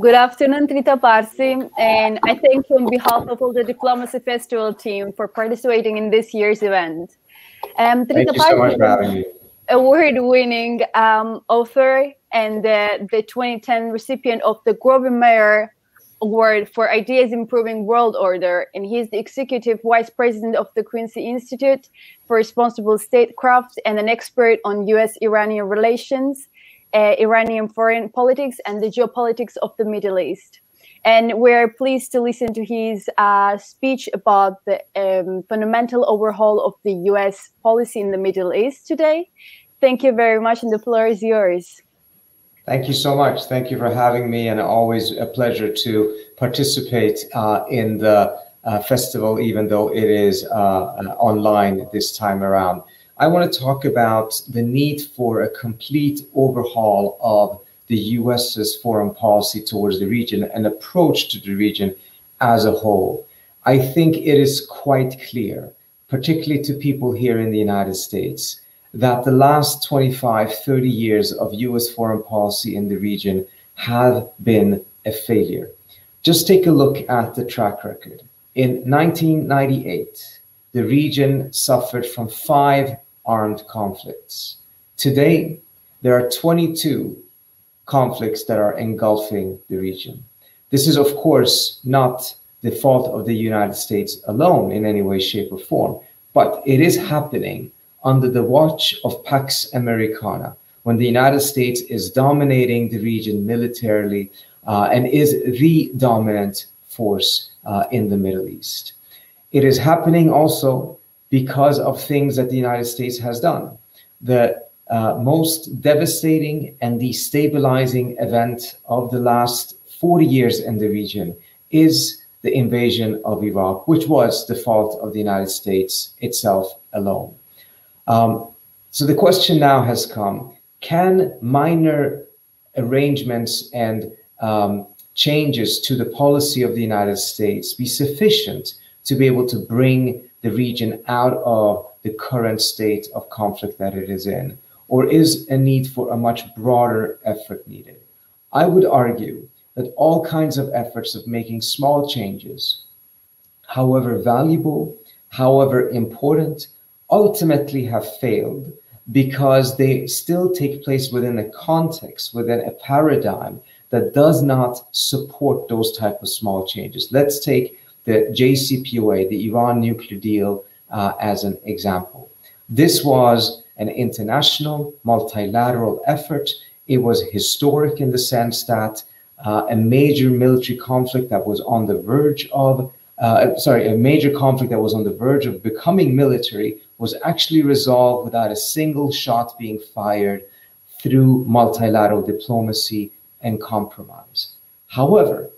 Good afternoon, Trita Parsi, and I thank you on behalf of all the Diplomacy Festival team for participating in this year's event. Um, thank you so much for having me. Award-winning um, author and uh, the 2010 recipient of the Grawemeyer Award for Ideas Improving World Order, and he's the executive vice president of the Quincy Institute for Responsible Statecraft and an expert on U.S.-Iranian relations, uh, Iranian foreign politics, and the geopolitics of the Middle East. And we're pleased to listen to his uh, speech about the um, fundamental overhaul of the U.S. policy in the Middle East today. Thank you very much, and the floor is yours. Thank you so much. Thank you for having me, and always a pleasure to participate uh, in the uh, festival, even though it is uh, uh online this time around. I want to talk about the need for a complete overhaul of the US's foreign policy towards the region and approach to the region as a whole. I think it is quite clear, particularly to people here in the United States, that the last 25, 30 years of US foreign policy in the region have been a failure. Just take a look at the track record. In 1998, the region suffered from five armed conflicts. Today, there are 22 conflicts that are engulfing the region. This is, of course, not the fault of the United States alone in any way, shape, or form, but it is happening under the watch of Pax Americana, when the United States is dominating the region militarily uh, and is the dominant force uh, in the Middle East. It is happening also because of things that the United States has done. The uh, most devastating and destabilizing event of the last 40 years in the region is the invasion of Iraq, which was the fault of the United States itself alone. Um, so the question now has come, can minor arrangements and um, changes to the policy of the United States be sufficient to be able to bring the region out of the current state of conflict that it is in? Or is a need for a much broader effort needed? I would argue that all kinds of efforts of making small changes, however valuable, however important, ultimately have failed because they still take place within a context, within a paradigm that does not support those type of small changes. Let's take the JCPOA, the Iran nuclear deal, uh, as an example. This was an international multilateral effort. It was historic in the sense that uh, a major military conflict that was on the verge of, uh, sorry, a major conflict that was on the verge of becoming military was actually resolved without a single shot being fired through multilateral diplomacy and compromise. However,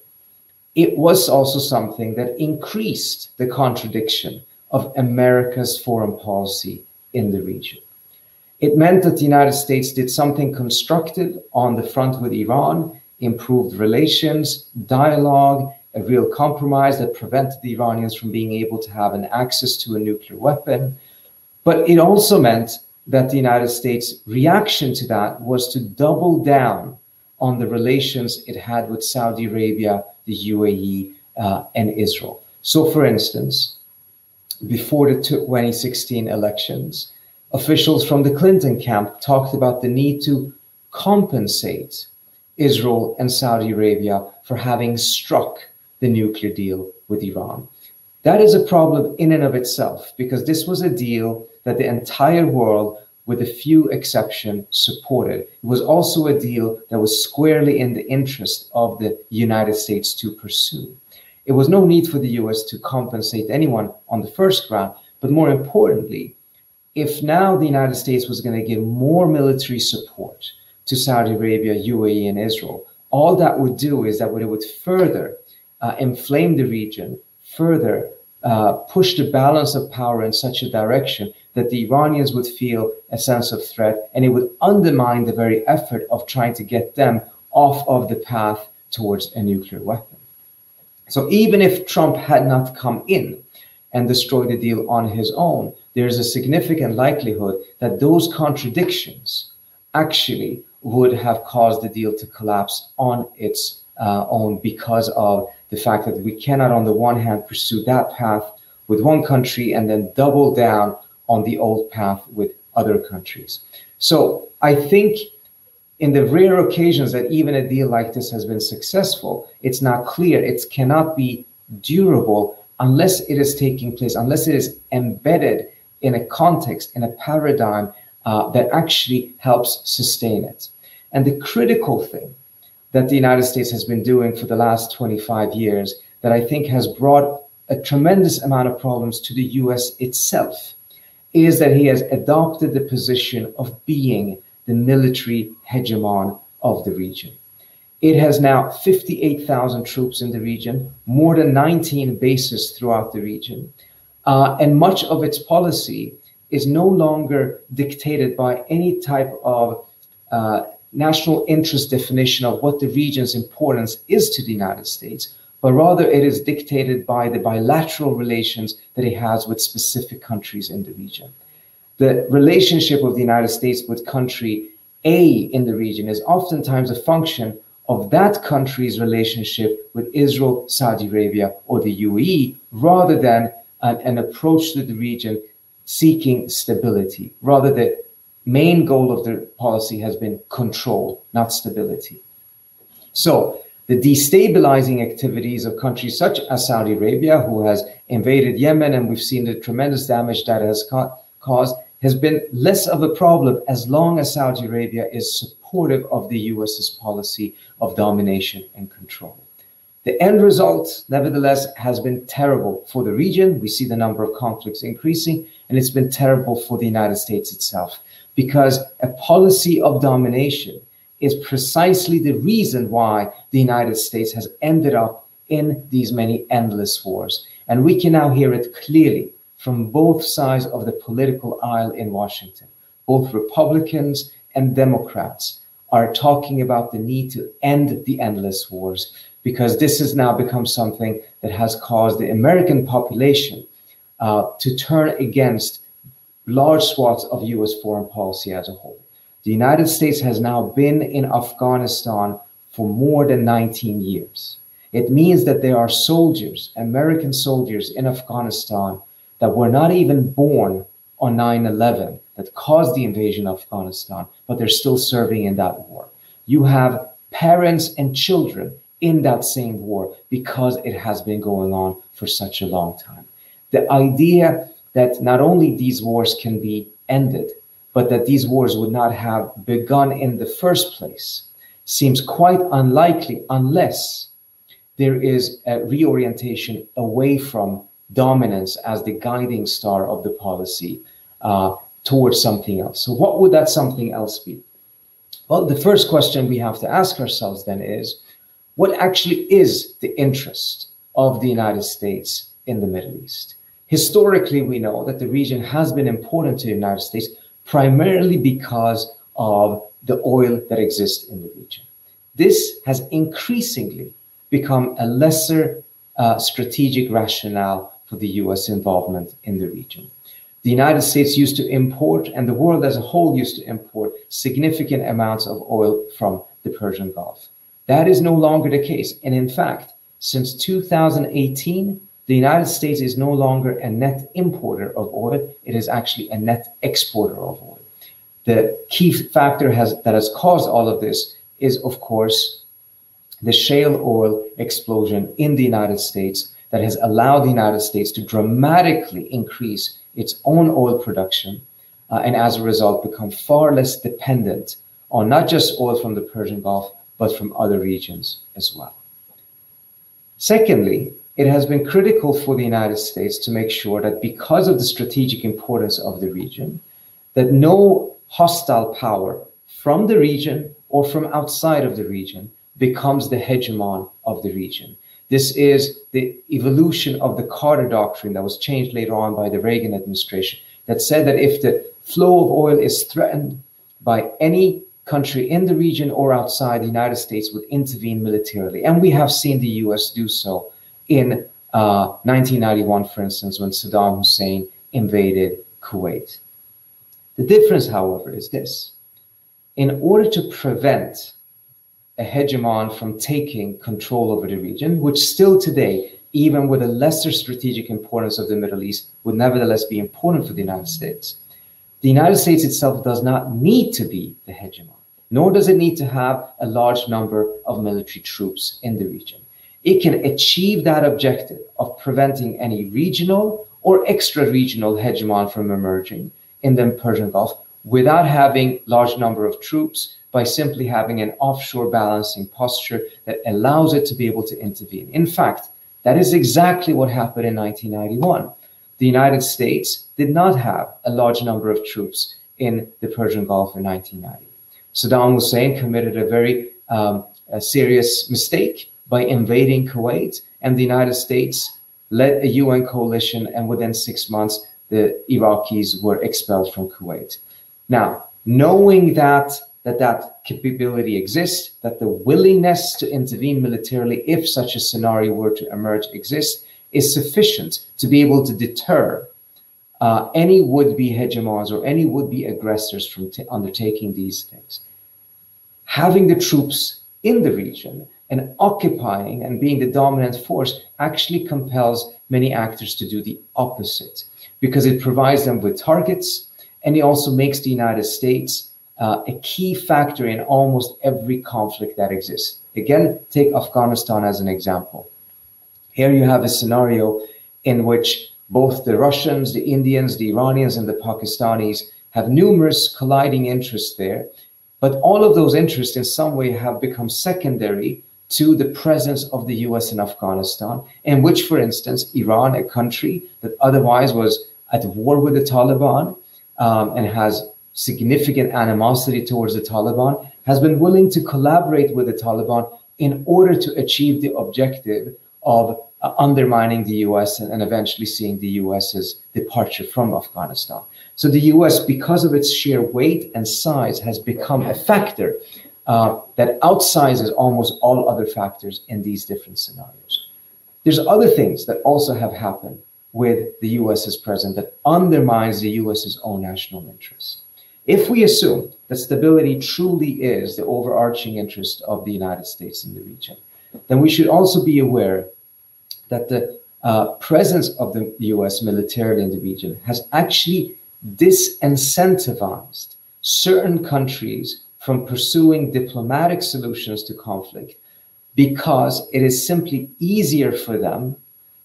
it was also something that increased the contradiction of America's foreign policy in the region. It meant that the United States did something constructive on the front with Iran, improved relations, dialogue, a real compromise that prevented the Iranians from being able to have an access to a nuclear weapon, but it also meant that the United States' reaction to that was to double down on the relations it had with Saudi Arabia, the UAE, uh, and Israel. So, for instance, before the 2016 elections, officials from the Clinton camp talked about the need to compensate Israel and Saudi Arabia for having struck the nuclear deal with Iran. That is a problem in and of itself because this was a deal that the entire world, with a few exceptions, supported. It was also a deal that was squarely in the interest of the United States to pursue. It was no need for the US to compensate anyone on the first ground, but more importantly, if now the United States was going to give more military support to Saudi Arabia, UAE, and Israel, all that would do is that it would further uh, inflame the region, further uh, push the balance of power in such a direction that the Iranians would feel a sense of threat and it would undermine the very effort of trying to get them off of the path towards a nuclear weapon. So even if Trump had not come in and destroyed the deal on his own, there's a significant likelihood that those contradictions actually would have caused the deal to collapse on its uh, own because of the fact that we cannot, on the one hand, pursue that path with one country and then double down on the old path with other countries. So I think in the rare occasions that even a deal like this has been successful, it's not clear, it cannot be durable unless it is taking place, unless it is embedded in a context, in a paradigm uh, that actually helps sustain it. And the critical thing that the United States has been doing for the last 25 years that I think has brought a tremendous amount of problems to the US itself is that he has adopted the position of being the military hegemon of the region. It has now 58,000 troops in the region, more than 19 bases throughout the region. Uh, and much of its policy is no longer dictated by any type of uh, national interest definition of what the region's importance is to the United States, but rather it is dictated by the bilateral relations that it has with specific countries in the region. The relationship of the United States with country A in the region is oftentimes a function of that country's relationship with Israel, Saudi Arabia, or the UAE, rather than an, an approach to the region seeking stability. Rather, the main goal of the policy has been control, not stability. So, the destabilizing activities of countries such as Saudi Arabia, who has invaded Yemen, and we've seen the tremendous damage that has ca- caused, has been less of a problem as long as Saudi Arabia is supportive of the US's policy of domination and control. The end result, nevertheless, has been terrible for the region. We see the number of conflicts increasing, and it's been terrible for the United States itself because a policy of domination is precisely the reason why the United States has ended up in these many endless wars. And we can now hear it clearly from both sides of the political aisle in Washington. Both Republicans and Democrats are talking about the need to end the endless wars because this has now become something that has caused the American population uh, to turn against large swaths of US foreign policy as a whole. The United States has now been in Afghanistan for more than 19 years. It means that there are soldiers, American soldiers in Afghanistan, that were not even born on 9 11 that caused the invasion of Afghanistan, but they're still serving in that war. You have parents and children in that same war because it has been going on for such a long time. The idea that not only these wars can be ended, but that these wars would not have begun in the first place seems quite unlikely unless there is a reorientation away from dominance as the guiding star of the policy uh, towards something else. So, what would that something else be? Well, the first question we have to ask ourselves then is what actually is the interest of the United States in the Middle East? Historically, we know that the region has been important to the United States primarily because of the oil that exists in the region. This has increasingly become a lesser uh, strategic rationale for the US involvement in the region. The United States used to import, and the world as a whole used to import, significant amounts of oil from the Persian Gulf. That is no longer the case. And in fact, since 2018, the United States is no longer a net importer of oil, it is actually a net exporter of oil. The key factor has, that has caused all of this is, of course, the shale oil explosion in the United States that has allowed the United States to dramatically increase its own oil production uh, and as a result become far less dependent on not just oil from the Persian Gulf, but from other regions as well. Secondly, it has been critical for the United States to make sure that because of the strategic importance of the region, that no hostile power from the region or from outside of the region becomes the hegemon of the region. This is the evolution of the Carter Doctrine that was changed later on by the Reagan administration that said that if the flow of oil is threatened by any country in the region or outside, the United States would intervene militarily. And we have seen the US do so in uh, 1991, for instance, when Saddam Hussein invaded Kuwait. The difference, however, is this. In order to prevent a hegemon from taking control over the region, which still today, even with a lesser strategic importance of the Middle East, would nevertheless be important for the United States. The United States itself does not need to be the hegemon, nor does it need to have a large number of military troops in the region. It can achieve that objective of preventing any regional or extra regional hegemon from emerging in the Persian Gulf without having large number of troops by simply having an offshore balancing posture that allows it to be able to intervene. In fact, that is exactly what happened in 1991. The United States did not have a large number of troops in the Persian Gulf in 1990. Saddam Hussein committed a very um, a serious mistake by invading Kuwait, and the United States led a UN coalition, and within six months, the Iraqis were expelled from Kuwait. Now, knowing that that that capability exists, that the willingness to intervene militarily if such a scenario were to emerge exists, is sufficient to be able to deter uh, any would-be hegemons or any would-be aggressors from undertaking these things. Having the troops in the region and occupying and being the dominant force actually compels many actors to do the opposite because it provides them with targets and it also makes the United States uh, a key factor in almost every conflict that exists. Again, take Afghanistan as an example. Here you have a scenario in which both the Russians, the Indians, the Iranians, and the Pakistanis have numerous colliding interests there. But all of those interests, in some way, have become secondary to the presence of the US in Afghanistan, in which, for instance, Iran, a country that otherwise was at war with the Taliban um, and has significant animosity towards the Taliban, has been willing to collaborate with the Taliban in order to achieve the objective of uh, undermining the US and, and, eventually seeing the US's departure from Afghanistan. So the US, because of its sheer weight and size, has become a factor uh, that outsizes almost all other factors in these different scenarios. There's other things that also have happened with the US's presence that undermines the US's own national interests. If we assume that stability truly is the overarching interest of the United States in the region, then we should also be aware that the uh, presence of the US militarily in the region has actually disincentivized certain countries from pursuing diplomatic solutions to conflict because it is simply easier for them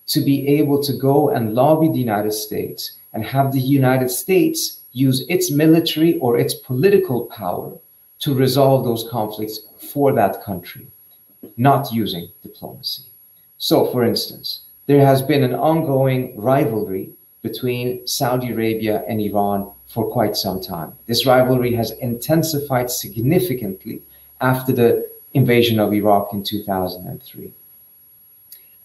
to be able to go and lobby the United States and have the United States use its military or its political power to resolve those conflicts for that country, not using diplomacy. So, for instance, there has been an ongoing rivalry between Saudi Arabia and Iran for quite some time. This rivalry has intensified significantly after the invasion of Iraq in 2003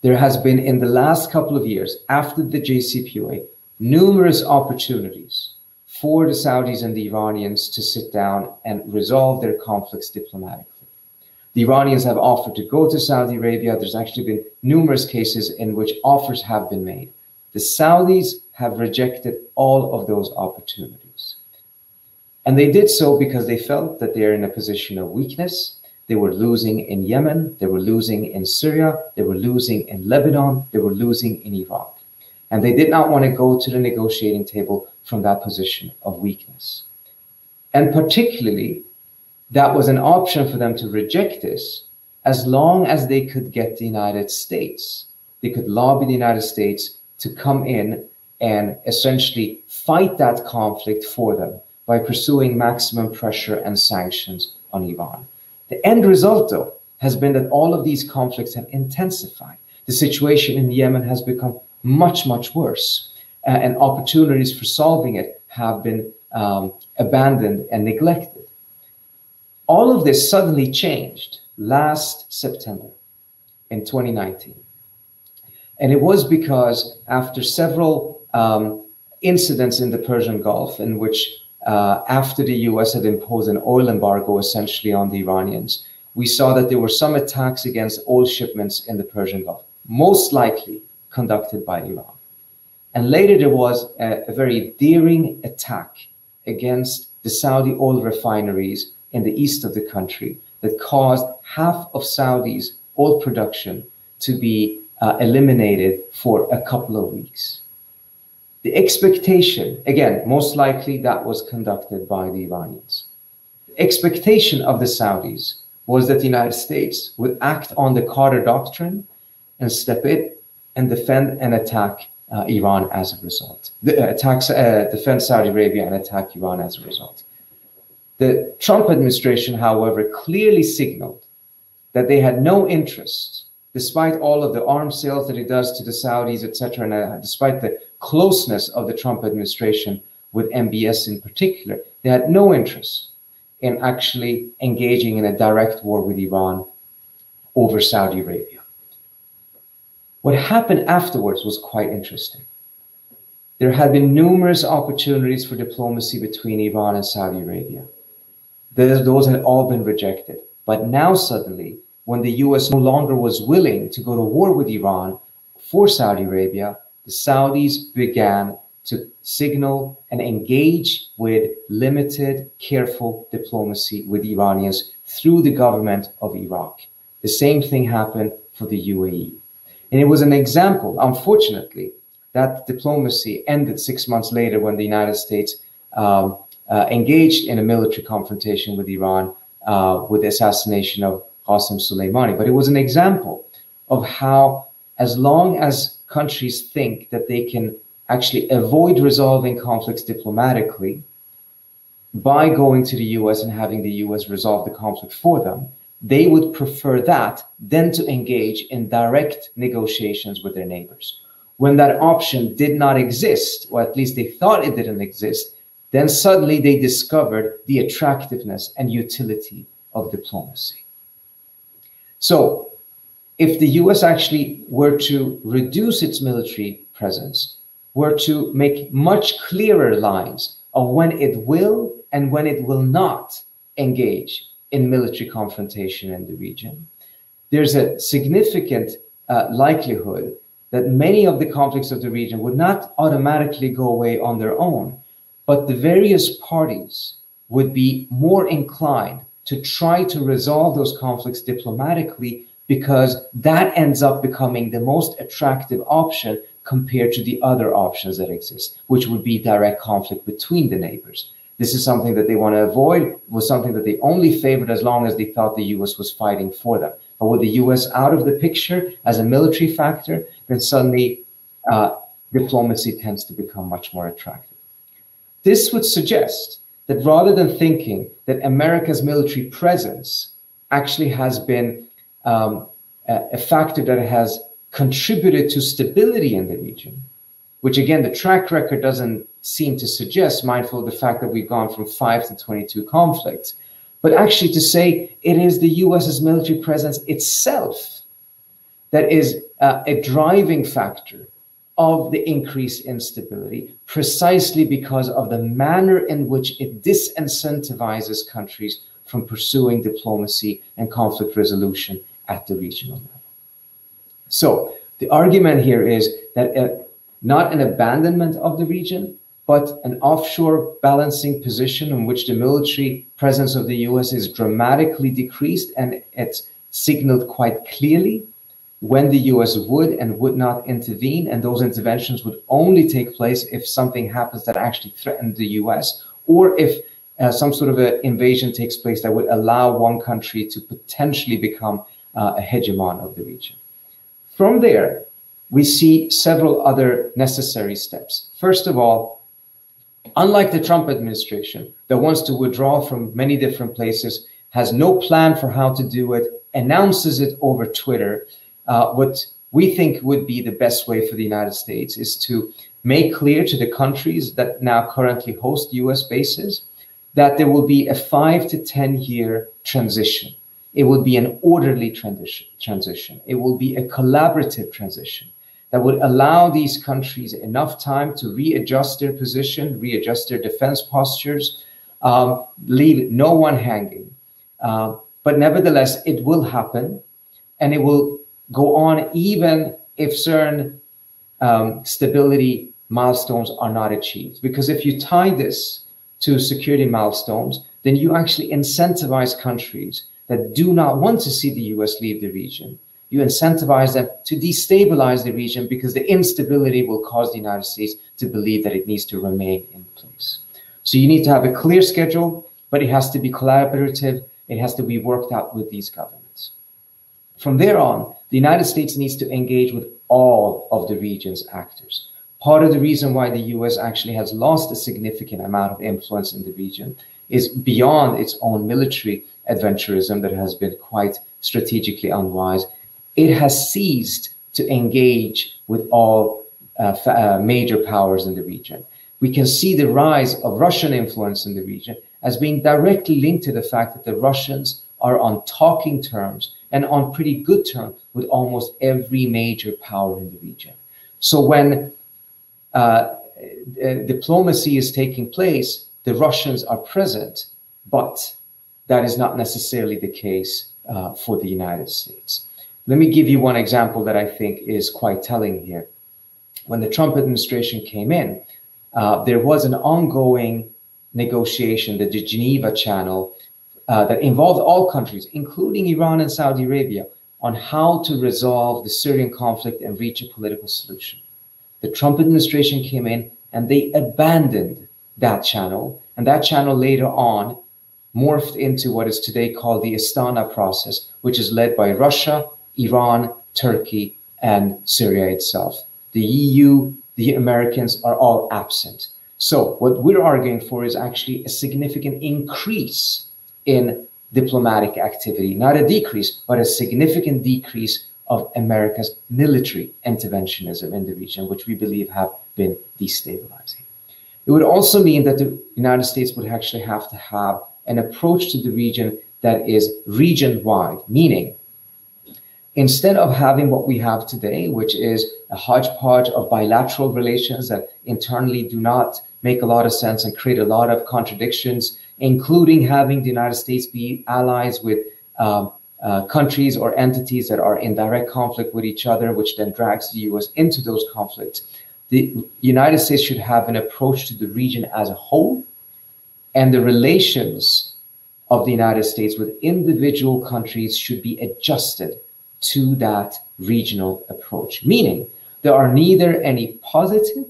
there has been in the last couple of years after the JCPOA numerous opportunities for the Saudis and the Iranians to sit down and resolve their conflicts diplomatically. The Iranians have offered to go to Saudi Arabia. There's actually been numerous cases in which offers have been made. The Saudis have rejected all of those opportunities. And they did so because they felt that they're in a position of weakness they were losing in Yemen, they were losing in Syria, they were losing in Lebanon, they were losing in Iraq. And they did not want to go to the negotiating table from that position of weakness. And particularly, that was an option for them to reject this as long as they could get the United States. They could lobby the United States to come in and essentially fight that conflict for them by pursuing maximum pressure and sanctions on Iran. The end result, though, has been that all of these conflicts have intensified. The situation in Yemen has become much, much worse, uh, and opportunities for solving it have been um, abandoned and neglected. All of this suddenly changed last September in 2019. And it was because after several um, incidents in the Persian Gulf in which uh, after the US had imposed an oil embargo essentially on the Iranians, we saw that there were some attacks against oil shipments in the Persian Gulf, most likely conducted by Iran. And later there was a, a very daring attack against the Saudi oil refineries in the east of the country that caused half of Saudi's oil production to be uh, eliminated for a couple of weeks. The expectation, again, most likely that was conducted by the Iranians. The expectation of the Saudis was that the United States would act on the Carter Doctrine and step in and defend and attack uh, Iran as a result. The, uh, attacks, uh, defend Saudi Arabia and attack Iran as a result. The Trump administration, however, clearly signaled that they had no interest, despite all of the arms sales that it does to the Saudis, etc., and uh, despite the closeness of the Trump administration with MBS in particular, they had no interest in actually engaging in a direct war with Iran over Saudi Arabia. What happened afterwards was quite interesting. There had been numerous opportunities for diplomacy between Iran and Saudi Arabia. Those had all been rejected. But now, suddenly, when the US no longer was willing to go to war with Iran for Saudi Arabia, the Saudis began to signal and engage with limited, careful diplomacy with Iranians through the government of Iraq. The same thing happened for the UAE. And it was an example, unfortunately, that diplomacy ended six months later when the United States um, uh, engaged in a military confrontation with Iran uh, with the assassination of Qasem Soleimani. But it was an example of how, as long as countries think that they can actually avoid resolving conflicts diplomatically by going to the US and having the US resolve the conflict for them, they would prefer that than to engage in direct negotiations with their neighbors. When that option did not exist, or at least they thought it didn't exist, then suddenly they discovered the attractiveness and utility of diplomacy. So, if the US actually were to reduce its military presence, were to make much clearer lines of when it will and when it will not engage in military confrontation in the region, there's a significant uh, likelihood that many of the conflicts of the region would not automatically go away on their own, but the various parties would be more inclined to try to resolve those conflicts diplomatically because that ends up becoming the most attractive option compared to the other options that exist, which would be direct conflict between the neighbors. This is something that they want to avoid, was something that they only favored as long as they thought the US was fighting for them. But with the US out of the picture as a military factor, then suddenly uh, diplomacy tends to become much more attractive. This would suggest that rather than thinking that America's military presence actually has been um, a, factor that has contributed to stability in the region, which again, the track record doesn't seem to suggest, mindful of the fact that we've gone from five to 22 conflicts, but actually to say it is the US's military presence itself that is uh, a driving factor of the increased instability, precisely because of the manner in which it disincentivizes countries from pursuing diplomacy and conflict resolution at the regional level. So the argument here is that uh, not an abandonment of the region, but an offshore balancing position in which the military presence of the US is dramatically decreased and it's signaled quite clearly when the US would and would not intervene. And those interventions would only take place if something happens that actually threatened the US or if uh, some sort of an invasion takes place that would allow one country to potentially become uh, a hegemon of the region. From there, we see several other necessary steps. First of all, unlike the Trump administration that wants to withdraw from many different places, has no plan for how to do it, announces it over Twitter, uh, what we think would be the best way for the United States is to make clear to the countries that now currently host US bases that there will be a five to 10 year transition it will be an orderly transition, transition. It will be a collaborative transition that would allow these countries enough time to readjust their position, readjust their defense postures, um, leave no one hanging. Uh, but nevertheless, it will happen and it will go on even if certain um, stability milestones are not achieved. Because if you tie this to security milestones, then you actually incentivize countries that do not want to see the US leave the region. You incentivize them to destabilize the region because the instability will cause the United States to believe that it needs to remain in place. So you need to have a clear schedule, but it has to be collaborative. It has to be worked out with these governments. From there on, the United States needs to engage with all of the region's actors. Part of the reason why the US actually has lost a significant amount of influence in the region is beyond its own military adventurism that has been quite strategically unwise. It has ceased to engage with all uh, uh, major powers in the region. We can see the rise of Russian influence in the region as being directly linked to the fact that the Russians are on talking terms and on pretty good terms with almost every major power in the region. So when uh, uh, diplomacy is taking place, the Russians are present, but that is not necessarily the case uh, for the United States. Let me give you one example that I think is quite telling here. When the Trump administration came in, uh, there was an ongoing negotiation, that the Geneva Channel, uh, that involved all countries, including Iran and Saudi Arabia, on how to resolve the Syrian conflict and reach a political solution. The Trump administration came in and they abandoned that channel, and that channel later on morphed into what is today called the Astana process, which is led by Russia, Iran, Turkey, and Syria itself. The EU, the Americans are all absent. So, what we're arguing for is actually a significant increase in diplomatic activity, not a decrease, but a significant decrease of America's military interventionism in the region, which we believe have been destabilizing. It would also mean that the United States would actually have to have an approach to the region that is region wide, meaning instead of having what we have today, which is a hodgepodge of bilateral relations that internally do not make a lot of sense and create a lot of contradictions including having the United States be allies with um, uh, countries or entities that are in direct conflict with each other, which then drags the US into those conflicts. The United States should have an approach to the region as a whole, and the relations of the United States with individual countries should be adjusted to that regional approach, meaning there are neither any positive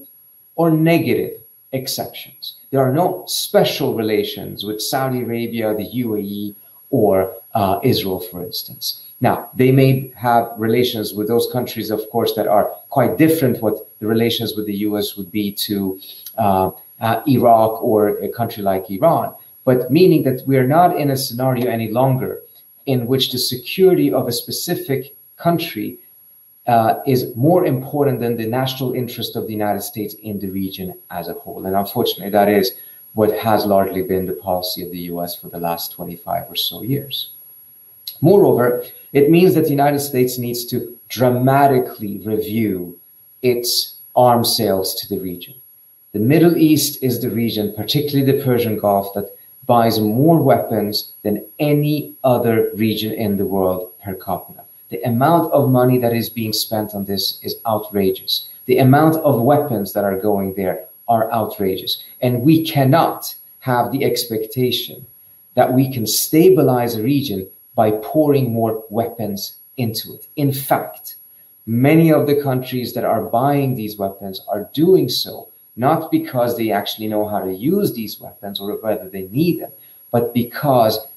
or negative exceptions. There are no special relations with Saudi Arabia, the UAE, or uh, Israel, for instance. Now, they may have relations with those countries, of course, that are quite different what the relations with the US would be to uh, uh, Iraq or a country like Iran, but meaning that we are not in a scenario any longer in which the security of a specific country uh, is more important than the national interest of the United States in the region as a whole. And unfortunately, that is what has largely been the policy of the US for the last 25 or so years. Moreover, it means that the United States needs to dramatically review its arms sales to the region. The Middle East is the region, particularly the Persian Gulf, that buys more weapons than any other region in the world per capita. The amount of money that is being spent on this is outrageous. The amount of weapons that are going there are outrageous. And we cannot have the expectation that we can stabilize a region by pouring more weapons into it. In fact, many of the countries that are buying these weapons are doing so not because they actually know how to use these weapons or whether they need them, but because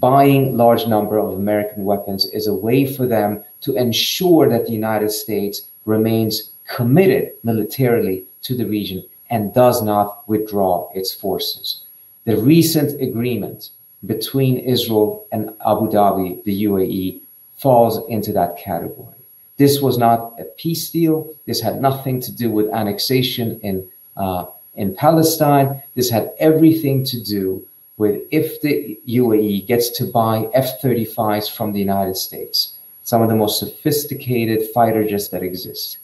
buying large number of American weapons is a way for them to ensure that the United States remains committed militarily to the region and does not withdraw its forces. The recent agreement between Israel and Abu Dhabi, the UAE, falls into that category. This was not a peace deal. This had nothing to do with annexation in, uh, in Palestine. This had everything to do with if the UAE gets to buy F 35s from the United States, some of the most sophisticated fighter jets that exist.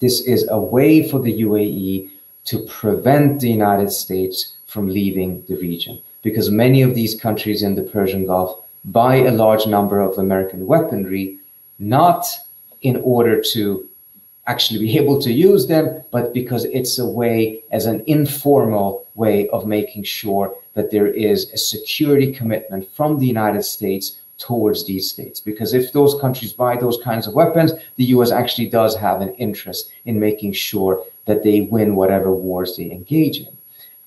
This is a way for the UAE to prevent the United States from leaving the region because many of these countries in the Persian Gulf buy a large number of American weaponry, not in order to actually be able to use them, but because it's a way, as an informal way of making sure that there is a security commitment from the United States towards these states. Because if those countries buy those kinds of weapons, the US actually does have an interest in making sure that they win whatever wars they engage in.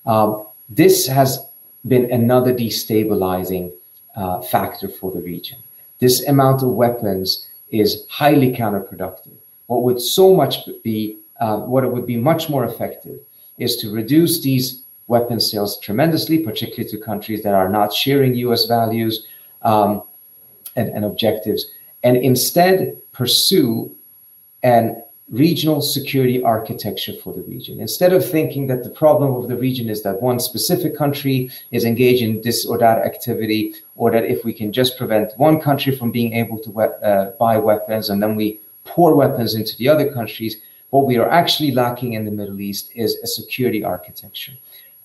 Um, this has been another destabilizing uh, factor for the region. This amount of weapons is highly counterproductive. What would so much be, uh, what it would be much more effective is to reduce these weapon sales tremendously, particularly to countries that are not sharing US values um, and, and objectives, and instead pursue an regional security architecture for the region. Instead of thinking that the problem of the region is that one specific country is engaged in this or that activity, or that if we can just prevent one country from being able to we uh, buy weapons and then we pour weapons into the other countries, what we are actually lacking in the Middle East is a security architecture.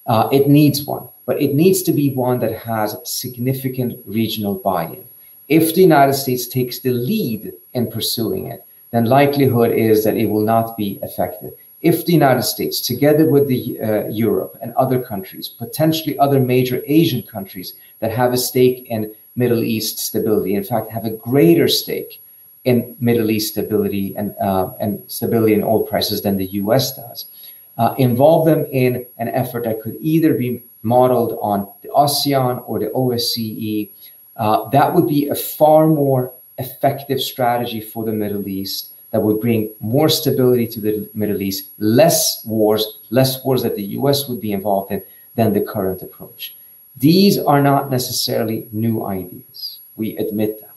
Uh, it needs one, but it needs to be one that has significant regional buy-in. If the United States takes the lead in pursuing it, then likelihood is that it will not be effective. If the United States, together with the uh, Europe and other countries, potentially other major Asian countries that have a stake in Middle East stability, in fact, have a greater stake in Middle East stability and uh, and stability in oil prices than the U.S. does, uh, involve them in an effort that could either be modeled on the ASEAN or the OSCE. Uh, that would be a far more effective strategy for the Middle East that would bring more stability to the Middle East, less wars, less wars that the US would be involved in than the current approach. These are not necessarily new ideas. We admit that.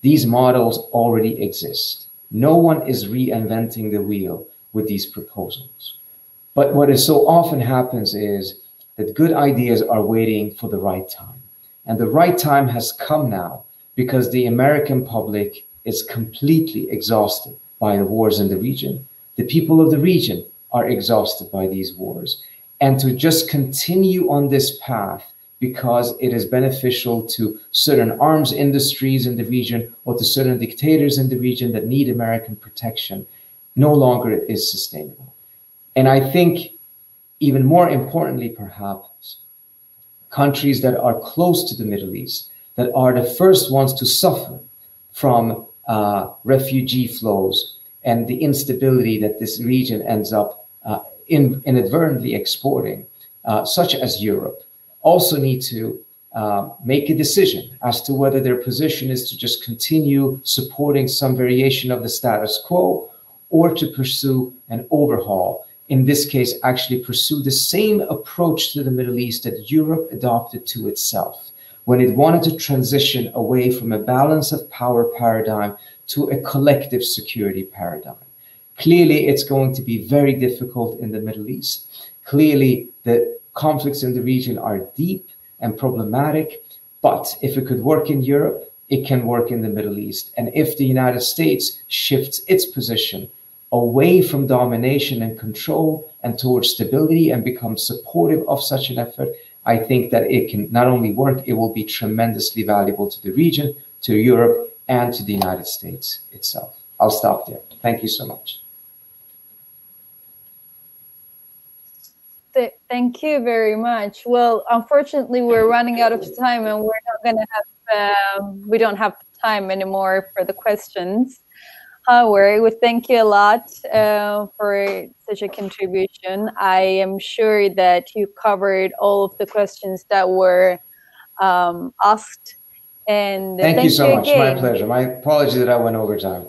These models already exist. No one is reinventing the wheel with these proposals. But what is so often happens is that good ideas are waiting for the right time. And the right time has come now because the American public is completely exhausted by the wars in the region. The people of the region are exhausted by these wars. And to just continue on this path because it is beneficial to certain arms industries in the region or to certain dictators in the region that need American protection no longer is sustainable. And I think, even more importantly, perhaps, countries that are close to the Middle East that are the first ones to suffer from uh, refugee flows and the instability that this region ends up uh, in, inadvertently exporting, uh, such as Europe, also need to uh, make a decision as to whether their position is to just continue supporting some variation of the status quo or to pursue an overhaul. In this case, actually pursue the same approach to the Middle East that Europe adopted to itself when it wanted to transition away from a balance of power paradigm to a collective security paradigm. Clearly, it's going to be very difficult in the Middle East. Clearly, the conflicts in the region are deep and problematic. But if it could work in Europe, it can work in the Middle East. And if the United States shifts its position away from domination and control and towards stability and becomes supportive of such an effort, I think that it can not only work, it will be tremendously valuable to the region, to Europe, and to the United States itself. I'll stop there. Thank you so much. Thank you very much. Well, unfortunately, we're running out of time, and we're not going to have. Um, we don't have time anymore for the questions. However, we thank you a lot uh, for such a contribution. I am sure that you covered all of the questions that were um, asked. And thank, thank you so you much. Again. My pleasure. My apology that I went over time.